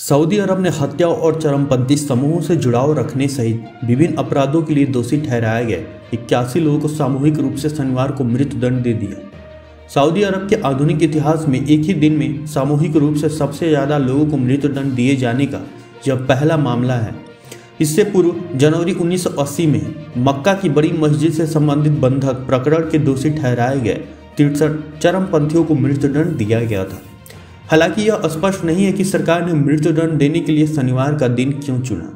Saudi अरब ने हत्या और चरमपंथी समूहों से जुड़ाव रखने सहित विभिन्न अपराधों के लिए दोषी ठहराए गए इक्यासी लोगों को सामूहिक रूप से शनिवार को मृत्युदंड दे दिया। सऊदी अरब के आधुनिक इतिहास में एक ही दिन में सामूहिक रूप से सबसे ज़्यादा लोगों को मृत्युदंड दिए जाने का यह पहला मामला है। इससे पूर्व जनवरी 1980 में मक्का की बड़ी मस्जिद से संबंधित बंधक प्रकरण के दोषी ठहराए गए। तिरसठ चरमपंथियों को मृत्युदंड दिया गया था। हालाँकि यह स्पष्ट नहीं है कि सरकार ने मृत्युदंड देने के लिए शनिवार का दिन क्यों चुना।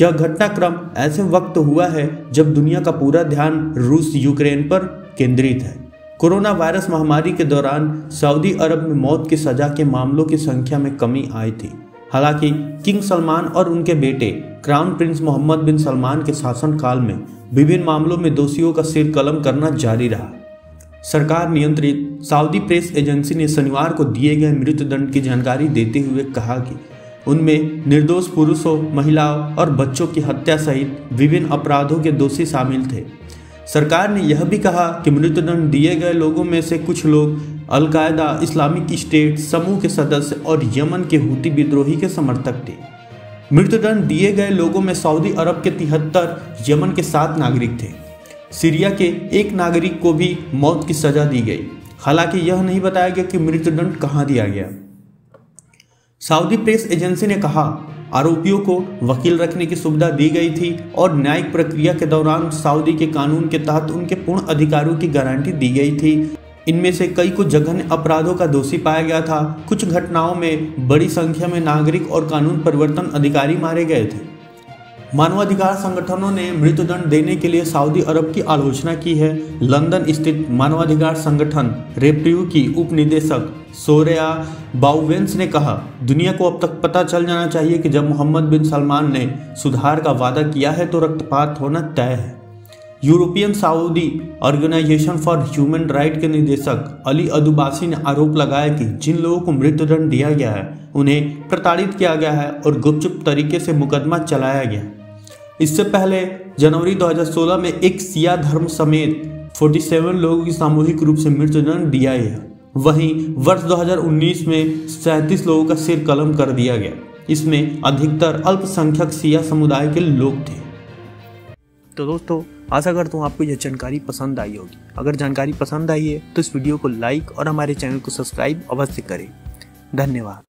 यह घटनाक्रम ऐसे वक्त हुआ है जब दुनिया का पूरा ध्यान रूस यूक्रेन पर केंद्रित है। कोरोना वायरस महामारी के दौरान सऊदी अरब में मौत की सजा के मामलों की संख्या में कमी आई थी। हालाँकि किंग सलमान और उनके बेटे crown prince Mohammed bin Salman के शासनकाल में विभिन्न मामलों में दोषियों का सिर कलम करना जारी रहा। सरकार नियंत्रित, सऊदी प्रेस एजेंसी ने शनिवार को दिए गए मृत्युदंड की जानकारी देते हुए कहा कि उनमें निर्दोष पुरुषों, महिलाओं और बच्चों की हत्या सहित विभिन्न अपराधों के दोषी शामिल थे। सरकार ने यह भी कहा कि मृत्युदंड दिए गए लोगों में से कुछ लोग अलकायदा, इस्लामिक स्टेट, समूह के सदस्य और यमन के हूती विद्रोही के समर्थक थे। मृत्युदंड दिए गए लोगों में सऊदी अरब के तिहत्तर यमन के सात नागरिक थे। सीरिया के एक नागरिक को भी मौत की सजा दी गई। हालाँकि यह नहीं बताया गया कि मृत्युदंड कहाँ दिया गया। सऊदी प्रेस एजेंसी ने कहा, आरोपियों को वकील रखने की सुविधा दी गई थी और न्यायिक प्रक्रिया के दौरान सऊदी के कानून के तहत उनके पूर्ण अधिकारों की गारंटी दी गई थी। इनमें से कई को जघन्य अपराधों का दोषी पाया गया था। कुछ घटनाओं में बड़ी संख्या में नागरिक और कानून परिवर्तन अधिकारी मारे गए थे। मानवाधिकार संगठनों ने मृत्युदंड देने के लिए सऊदी अरब की आलोचना की है। लंदन स्थित मानवाधिकार संगठन रेप्रिव की उप निदेशक सोरेया बाउवेंस ने कहा, दुनिया को अब तक पता चल जाना चाहिए कि जब मोहम्मद बिन सलमान ने सुधार का वादा किया है तो रक्तपात होना तय है। European Saudi Organisation for Human Right के निदेशक अली अदुबासी ने आरोप लगाया कि जिन लोगों को मृत्युदंड दिया गया है, उन्हें प्रताड़ित किया गया है और गुपचुप तरीके से मुकदमा चलाया गया। इससे पहले जनवरी 2016 में एक सिया धर्म समेत 47 लोगों की सामूहिक रूप से मृत्युदंड दिया गया। वहीं वर्ष 2019 में सैंतीस लोगों का सिर कलम कर दिया गया। इसमें अधिकतर अल्पसंख्यक सिया समुदाय के लोग थे। तो दोस्तों, आशा करता हूँ आपको यह जानकारी पसंद आई होगी। अगर जानकारी पसंद आई है तो इस वीडियो को लाइक और हमारे चैनल को सब्सक्राइब अवश्य करें। धन्यवाद।